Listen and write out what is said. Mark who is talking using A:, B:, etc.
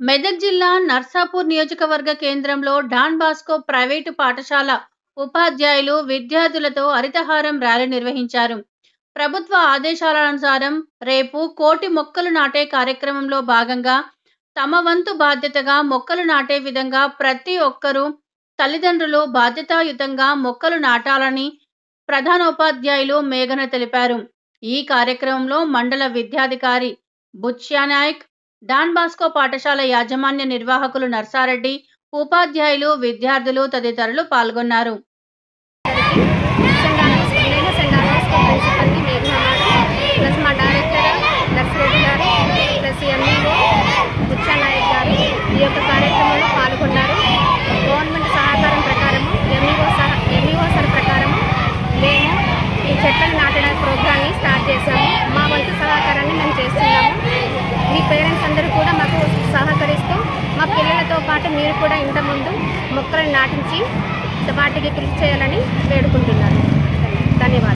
A: మెదక్ జిల్లా నర్సాపూర్ నియోజకవర్గ కేంద్రంలో డాన్ బాస్కో ప్రైవేటు పాఠశాల ఉపాధ్యాయులు విద్యార్థులతో హరితహారం ర్యాలీ నిర్వహించారు. ప్రభుత్వ ఆదేశాలనుసారం రేపు కోటి మొక్కలు నాటే కార్యక్రమంలో భాగంగా తమ వంతు బాధ్యతగా మొక్కలు నాటే విధంగా ప్రతి ఒక్కరూ తల్లిదండ్రులు బాధ్యతాయుతంగా మొక్కలు నాటాలని ప్రధానోపాధ్యాయులు మేఘన తెలిపారు. ఈ కార్యక్రమంలో మండల విద్యాధికారి బుచ్యానాయక్ డాన్ బాస్కో పాఠశాల యాజమాన్య నిర్వాహకులు నర్సారెడ్డి ఉపాధ్యాయులు విద్యార్థులు తదితరులు పాల్గొన్నారు.
B: నేను సెంట్ ఆల్బర్ట్స్ ప్రిన్సిపల్ని మేఘనా ప్లస్ మా డైరెక్టర్ పాటు మీరు కూడా ఇంతకుముందు మొక్కలను నాటించి వాటికి కృషి చేయాలని వేడుకుంటున్నాను.